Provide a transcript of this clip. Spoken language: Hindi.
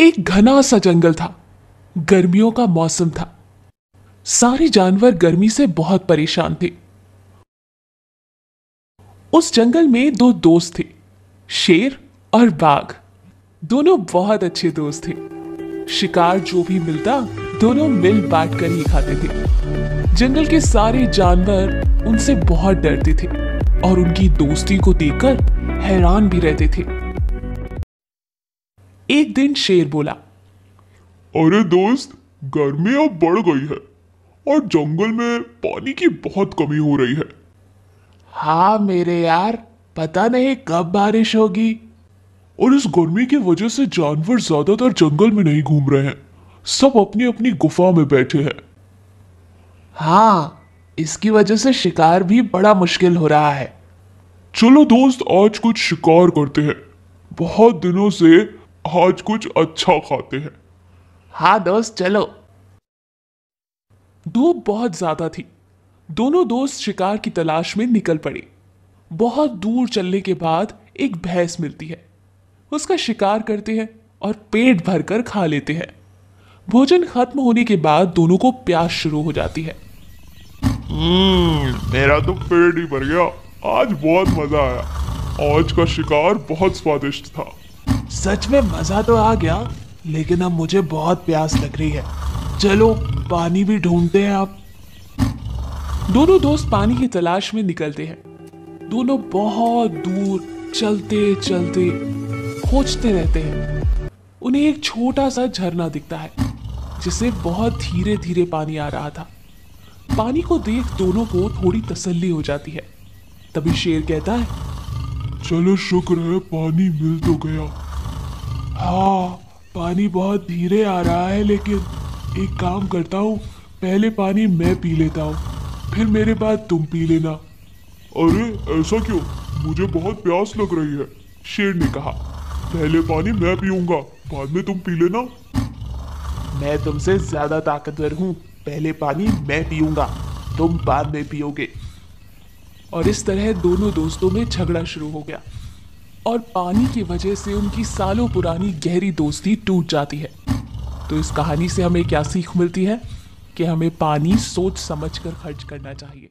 एक घना सा जंगल था। गर्मियों का मौसम था। सारे जानवर गर्मी से बहुत परेशान थे। उस जंगल में दो दोस्त थे, शेर और बाघ। दोनों बहुत अच्छे दोस्त थे। शिकार जो भी मिलता, दोनों मिल बांट कर ही खाते थे। जंगल के सारे जानवर उनसे बहुत डरते थे और उनकी दोस्ती को देखकर हैरान भी रहते थे। एक दिन शेर बोला अरे दोस्त गर्मी अब बढ़ गई है और जंगल में पानी की बहुत कमी हो रही है। हाँ मेरे यार पता नहीं कब बारिश होगी। और इस गर्मी की वजह से जानवर ज़्यादातर जंगल में नहीं घूम रहे हैं सब अपनी अपनी गुफा में बैठे हैं। हाँ इसकी वजह से शिकार भी बड़ा मुश्किल हो रहा है। चलो दोस्त आज कुछ शिकार करते हैं। बहुत दिनों से आज कुछ अच्छा खाते हैं। हाँ दोस्त चलो। धूप बहुत ज़्यादा थी। दोनों दोस्त शिकार की तलाश में निकल पड़े। बहुत दूर चलने के बाद एक भैंस मिलती है। उसका शिकार करते हैं और पेट भरकर खा लेते हैं। भोजन खत्म होने के बाद दोनों को प्यास शुरू हो जाती है। हम्म, मेरा तो पेट ही भर गया। आज बहुत मज़ा आया। आज का शिकार बहुत स्वादिष्ट था। सच में मज़ा तो आ गया, लेकिन अब मुझे बहुत प्यास लग रही है। चलो, पानी भी ढूंढते हैं आप। दोनों दोस्त पानी की तलाश में निकलते हैं। दोनों बहुत दूर चलते चलते खोजते रहते हैं। उन्हें एक छोटा सा झरना दिखता है जिसे बहुत धीरे धीरे पानी आ रहा था। पानी को देख दोनों को थोड़ी तसल्ली हो जाती है। तभी शेर कहता है, चलो शुक्र है, पानी मिल तो गया। हाँ पानी बहुत धीरे आ रहा है लेकिन एक काम करता हूँ। पहले पानी मैं पी लेता हूँ फिर मेरे बाद तुम पी लेना। अरे ऐसा क्यों? मुझे बहुत प्यास लग रही है शेर ने कहा। पहले पानी मैं पीऊँगा बाद में तुम पी लेना। मैं तुमसे ज़्यादा ताकतवर हूँ पहले पानी मैं पीऊँगा तुम बाद में पियोगे। और इस तरह दोनों दोस्तों में झगड़ा शुरू हो गया। और पानी की वजह से उनकी सालों पुरानी गहरी दोस्ती टूट जाती है। तो इस कहानी से हमें क्या सीख मिलती है? कि हमें पानी सोच समझ कर खर्च करना चाहिए।